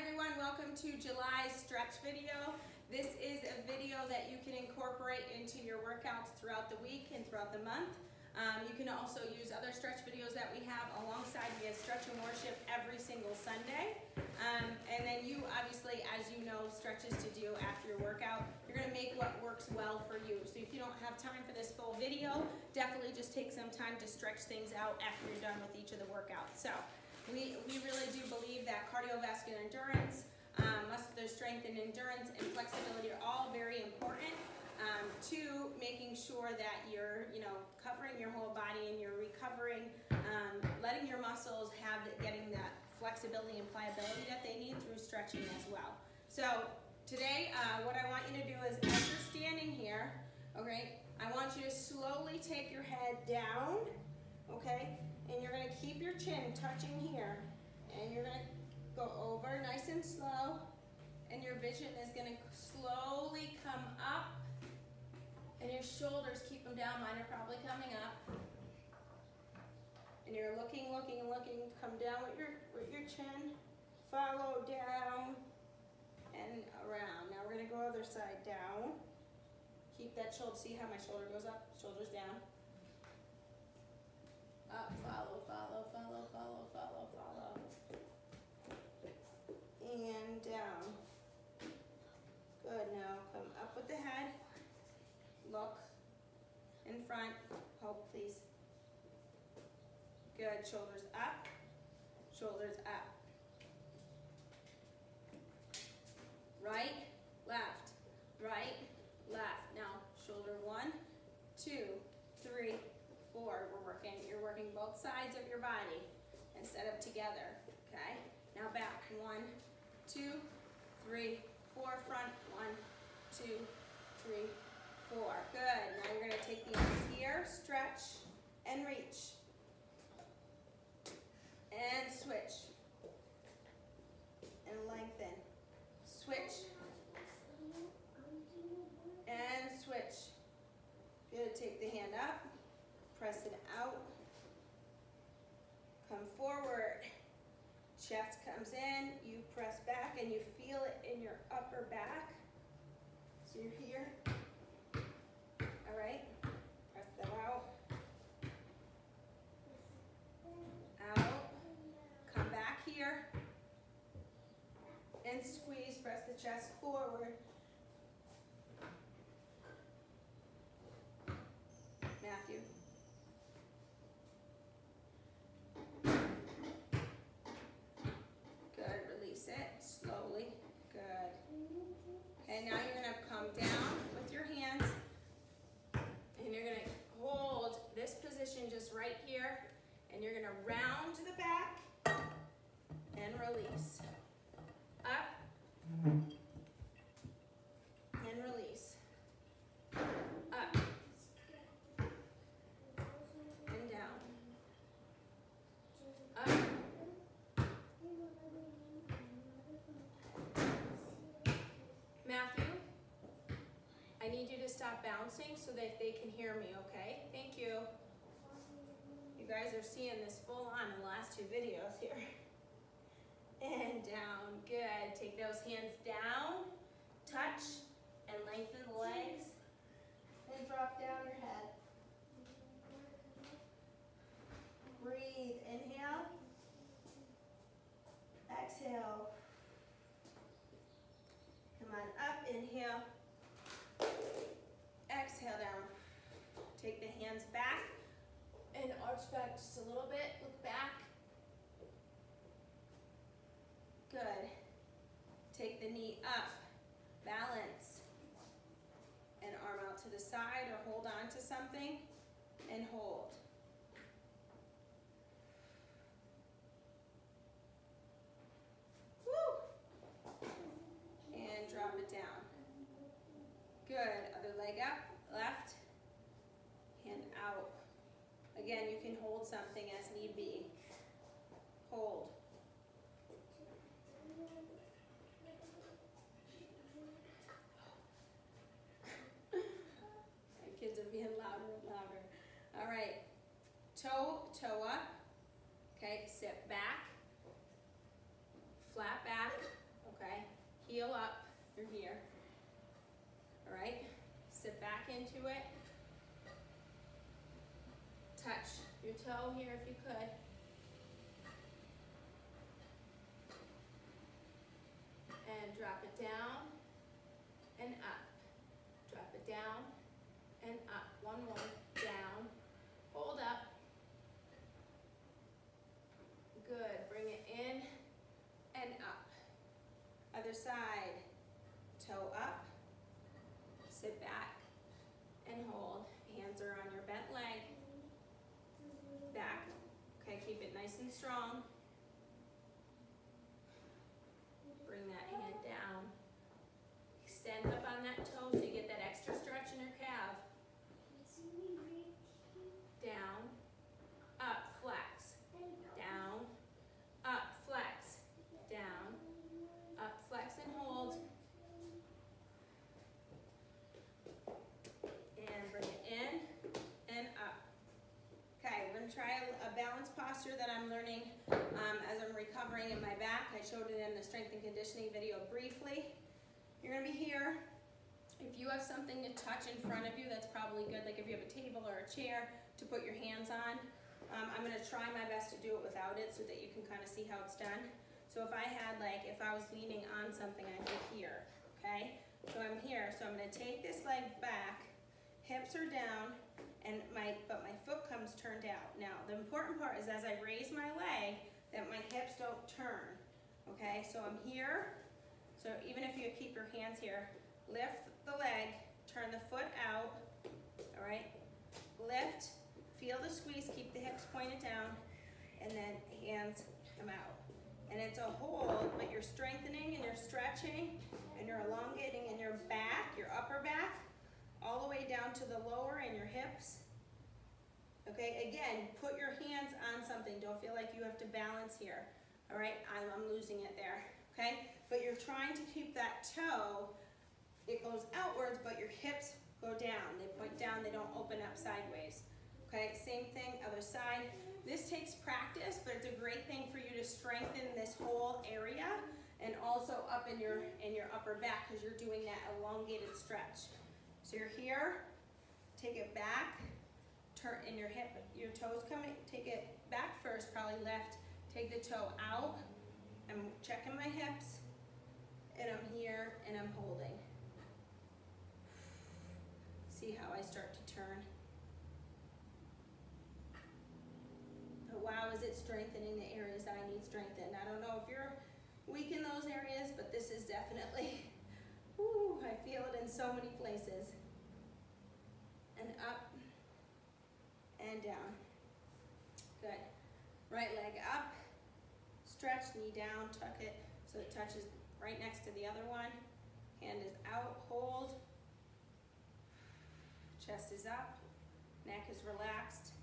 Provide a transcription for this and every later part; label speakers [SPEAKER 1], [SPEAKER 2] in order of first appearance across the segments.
[SPEAKER 1] everyone, welcome to July's stretch video. This is a video that you can incorporate into your workouts throughout the week and throughout the month. Um, you can also use other stretch videos that we have alongside. We have stretch and worship every single Sunday. Um, and then you obviously, as you know, stretches to do after your workout. You're gonna make what works well for you. So if you don't have time for this full video, definitely just take some time to stretch things out after you're done with each of the workouts. So we, we really do believe that cardiovascular endurance, um, muscular strength and endurance and flexibility are all very important um, to making sure that you're, you know, covering your whole body and you're recovering, um, letting your muscles have, getting that flexibility and pliability that they need through stretching as well. So today, uh, what I want you to do is as you're standing here, okay, I want you to slowly take your head down, okay, and you're gonna keep your chin touching here. And you're gonna go over nice and slow. And your vision is gonna slowly come up. And your shoulders, keep them down. Mine are probably coming up. And you're looking, looking, looking. Come down with your, with your chin. Follow down and around. Now we're gonna go other side down. Keep that shoulder, see how my shoulder goes up, shoulders down. Up, follow, follow, follow, follow, follow, follow. And down. Good, now come up with the head. Look in front, hold please. Good, shoulders up, shoulders up. Right, left, right, left. Now, shoulder one, two, three, four. We're working, you're working both sides of your body instead of together, okay? Now back, one, two, three, four, front, one, two, three, four. Good, now you're gonna take the arms here, stretch, and reach. And switch. And lengthen. Switch. And switch. Good, to take the hand up press it out, come forward, comes in, you press back and you feel it in your upper back. So you're here, all right, press that out, out, come back here, and squeeze, press the chest forward, Matthew. release it slowly. Good. And now you're gonna come down with your hands and you're gonna hold this position just right here and you're gonna round the back and release. Up and release. Up and down. Up Matthew, I need you to stop bouncing so that they can hear me, okay? Guys are seeing this full on in the last two videos here. And down, good. Take those hands down, touch, and lengthen the legs. And drop down your head. Breathe, inhale. Exhale. Come on up, inhale. Exhale down. Take the hands back back just a little bit. Look back. Good. Take the knee up. Balance. And arm out to the side or hold on to something and hold. Woo! And drop it down. Good, other leg up, left. Again, you can hold something as need be. Hold. My kids are being louder and louder. All right, toe, toe up. Okay, sit back, flat back, okay? heel up, you're here. All right, sit back into it. Touch your toe here if you could. And drop it down and up. Drop it down and up. One more, down, hold up. Good, bring it in and up. Other side, toe up, sit back and hold. Hands are on your bent leg, back. Okay, keep it nice strong. Bring that hand down. Extend up on that toe so you get that extra stretch in your calf. Down, up, flex. Down, up, flex. Down, up, flex and hold. And bring it in and up. Okay, we're gonna try a, a balanced posture that I'm learning um, as I'm recovering in my back. I showed it in the strength and conditioning video briefly. You're gonna be here. If you have something to touch in front of you, that's probably good. Like if you have a table or a chair to put your hands on. Um, I'm gonna try my best to do it without it so that you can kind of see how it's done. So if I had like, if I was leaning on something, I'd be here, okay? So I'm here, so I'm gonna take this leg back, hips are down, and my, but my foot comes turned out. Now, the important part is as I raise my leg, that my hips don't turn, okay? So I'm here, so even if you keep your hands here, lift the leg, turn the foot out, all right? Lift, feel the squeeze, keep the hips pointed down, and then hands come out. And it's a hold, but you're strengthening and you're stretching and you're elongating in your back, your upper back, all the way down to the lower and your hips. Okay, again, put your hands on something. Don't feel like you have to balance here. All right, I'm, losing it there. Okay, but you're trying to keep that toe, it goes outwards, but your hips go down. They point down, they don't open up sideways. Okay, same thing, other side. This takes practice, but it's a great thing for you to strengthen this whole area and also up in your in your upper back because you're doing that elongated stretch. So you're here, take it back, turn in your hip, your toes coming, take it back first, probably left, take the toe out. I'm checking my hips, and I'm here and I'm holding. See how I start to turn. But wow, is it strengthening the areas that I need strengthened. I don't know if you're weak in those areas, but this is definitely, whoo, I feel it in so many places. And up and down. Good. Right leg up, stretch, knee down, tuck it so it touches right next to the other one. Hand is out, hold. Chest is up, neck is relaxed.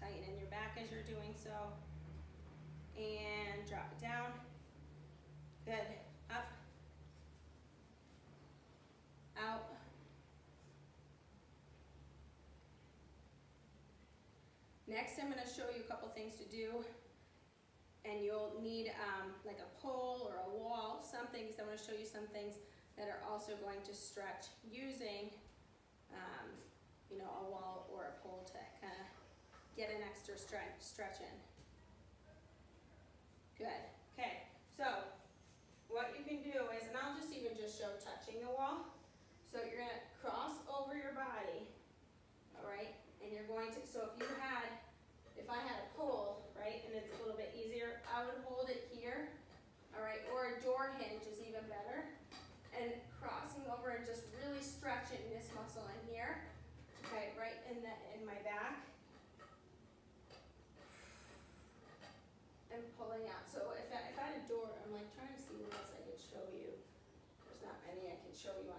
[SPEAKER 1] Tighten in your back as you're doing so. And drop it down. Good. Up. Out. Next, I'm going to show you a couple things to do. And you'll need um, like a pole or a wall, some things. I want to show you some things that are also going to stretch using, um, you know, a wall or a pole to kind of get an extra stretch, stretch in. Good. Okay, so what you can do is, and I'll just even just show touching the wall. So you're going to cross over your body, all right? And you're going to, so show you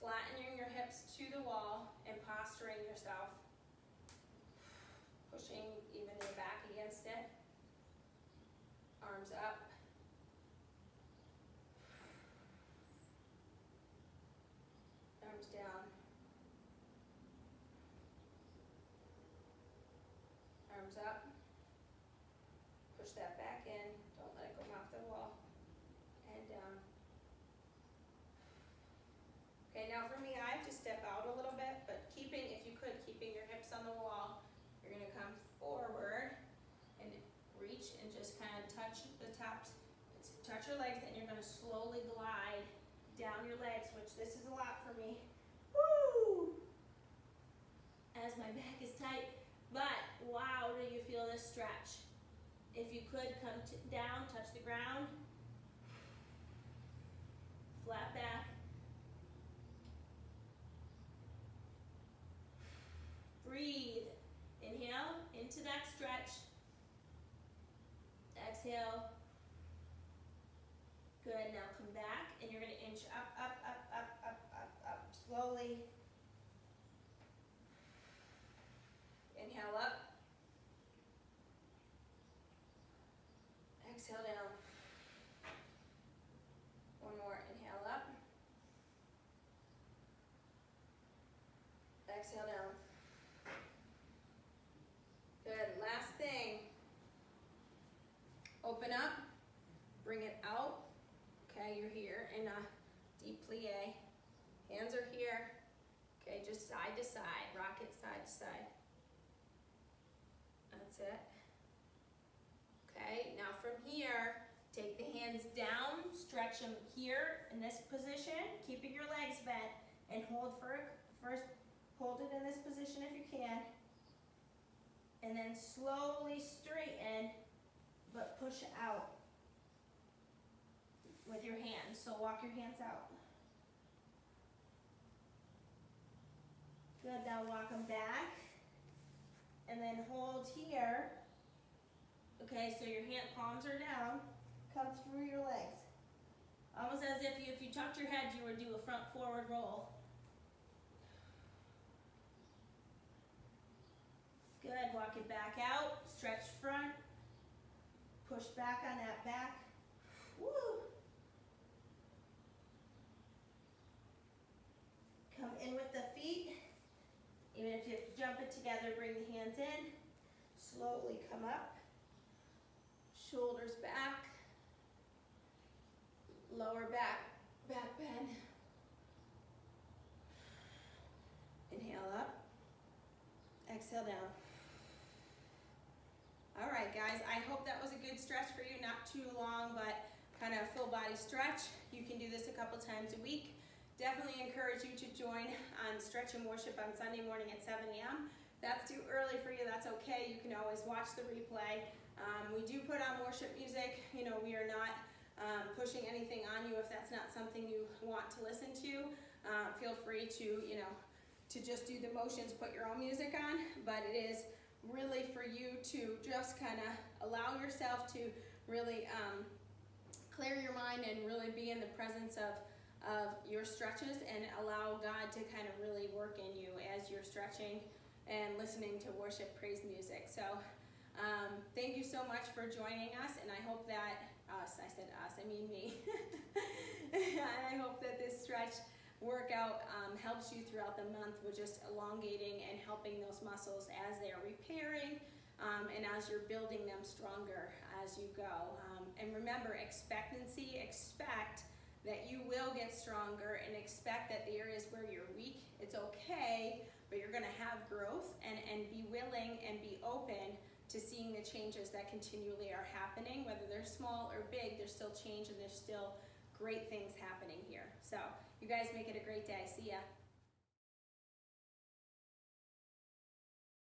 [SPEAKER 1] flattening your hips to the wall and posturing yourself. Pushing even your back against it. Arms up. Arms down. Arms up. Push that back in. Don't let it go off the wall. Head down. Okay, now for me, I have to step out a little bit, but keeping, if you could, keeping your hips on the wall, you're gonna come forward and reach and just kind of touch the tops, touch your legs, and you're gonna slowly glide down your legs, which this is a lot for me. Woo! As my back is tight, but wow, do you feel this stretch? If you could come down, touch the ground, flat back. Breathe. Inhale into that stretch. Exhale. Good. Now come back and you're going to inch up, up, up, up, up, up, up. Slowly. Inhale up. Exhale down. One more. Inhale up. Exhale down. Good. Last thing. Open up. Bring it out. Okay, you're here in a deep plie. Hands are here. Okay, just side to side. Rock it side to side. That's it. From here, take the hands down, stretch them here in this position, keeping your legs bent, and hold for first, hold it in this position if you can. And then slowly straighten, but push out with your hands. So walk your hands out. Good, now walk them back. And then hold here. Okay, so your hand palms are down. Come through your legs. Almost as if you, if you tucked your head, you would do a front forward roll. Good, walk it back out, stretch front, push back on that back. Woo! Come in with the feet. Even if you have to jump it together, bring the hands in. Slowly come up. Shoulders back. Lower back, back bend. Inhale up. Exhale down. All right, guys, I hope that was a good stretch for you. Not too long, but kind of full body stretch. You can do this a couple times a week. Definitely encourage you to join on Stretch and Worship on Sunday morning at 7 a.m. That's too early for you, that's okay. You can always watch the replay. Um, we do put on worship music. You know, we are not um, pushing anything on you if that's not something you want to listen to. Uh, feel free to, you know, to just do the motions, put your own music on, but it is really for you to just kind of allow yourself to really um, clear your mind and really be in the presence of, of your stretches and allow God to kind of really work in you as you're stretching and listening to worship praise music. So um, thank you so much for joining us and I hope that, us, I said us, I mean me. and I hope that this stretch workout um, helps you throughout the month with just elongating and helping those muscles as they are repairing um, and as you're building them stronger as you go. Um, and remember, expectancy, expect that you will get stronger and expect that the areas where you're weak, it's okay, but you're gonna have growth and, and be willing and be open to seeing the changes that continually are happening, whether they're small or big, there's still change and there's still great things happening here. So you guys make it a great day. See ya.